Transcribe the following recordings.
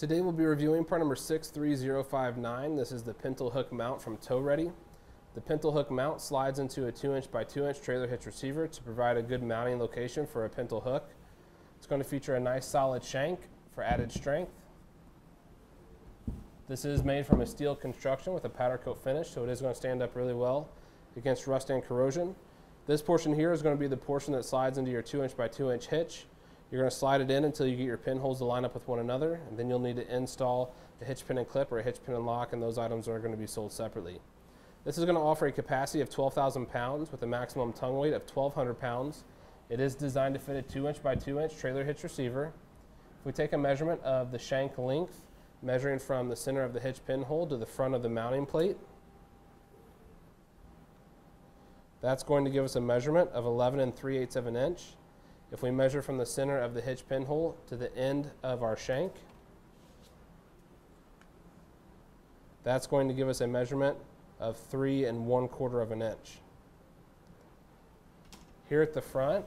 Today we'll be reviewing part number 63059. This is the pintle hook mount from Tow Ready. The pintle hook mount slides into a 2 inch by 2 inch trailer hitch receiver to provide a good mounting location for a pintle hook. It's going to feature a nice solid shank for added strength. This is made from a steel construction with a powder coat finish, so it is going to stand up really well against rust and corrosion. This portion here is going to be the portion that slides into your 2 inch by 2 inch hitch. You're going to slide it in until you get your pinholes to line up with one another, and then you'll need to install a hitch pin and clip or a hitch pin and lock, and those items are going to be sold separately. This is going to offer a capacity of 12,000 pounds with a maximum tongue weight of 1,200 pounds. It is designed to fit a 2 inch by 2 inch trailer hitch receiver. If we take a measurement of the shank length, measuring from the center of the hitch pinhole to the front of the mounting plate, that's going to give us a measurement of 11 and 3 eighths of an inch. If we measure from the center of the hitch pinhole to the end of our shank, that's going to give us a measurement of three and one quarter of an inch. Here at the front,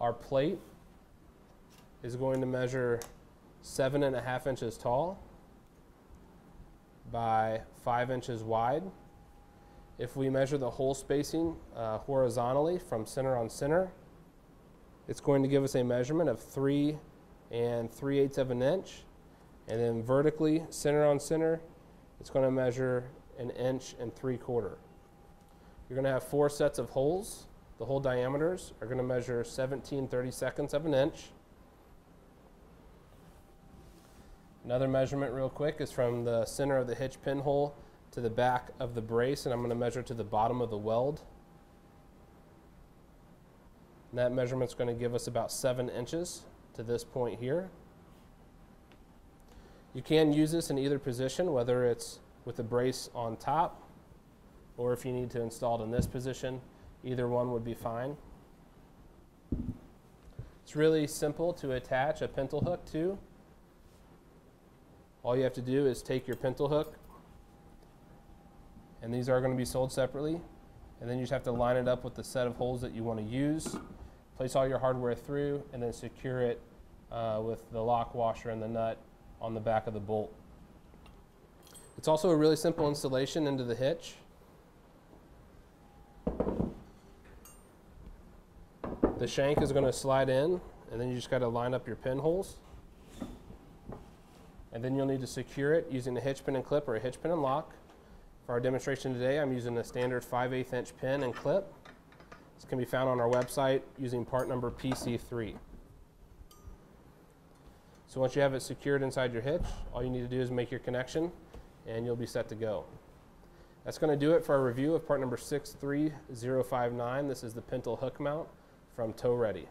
our plate is going to measure seven and a half inches tall by five inches wide. If we measure the hole spacing uh, horizontally from center on center, it's going to give us a measurement of 3 and 3 eighths of an inch. And then vertically, center on center, it's going to measure an inch and 3 quarter. You're going to have four sets of holes. The hole diameters are going to measure 17 32nds of an inch. Another measurement real quick is from the center of the hitch pinhole to the back of the brace, and I'm going to measure to the bottom of the weld. And that measurement's going to give us about seven inches to this point here. You can use this in either position, whether it's with the brace on top or if you need to install it in this position, either one would be fine. It's really simple to attach a pintle hook to. All you have to do is take your pintle hook, and these are going to be sold separately, and then you just have to line it up with the set of holes that you want to use place all your hardware through, and then secure it uh, with the lock washer and the nut on the back of the bolt. It's also a really simple installation into the hitch. The shank is going to slide in, and then you just got to line up your pinholes. And then you'll need to secure it using a hitch pin and clip or a hitch pin and lock. For our demonstration today, I'm using a standard 5 8 inch pin and clip. This can be found on our website using part number PC3. So once you have it secured inside your hitch, all you need to do is make your connection and you'll be set to go. That's going to do it for our review of part number 63059. This is the Pintle hook mount from Tow Ready.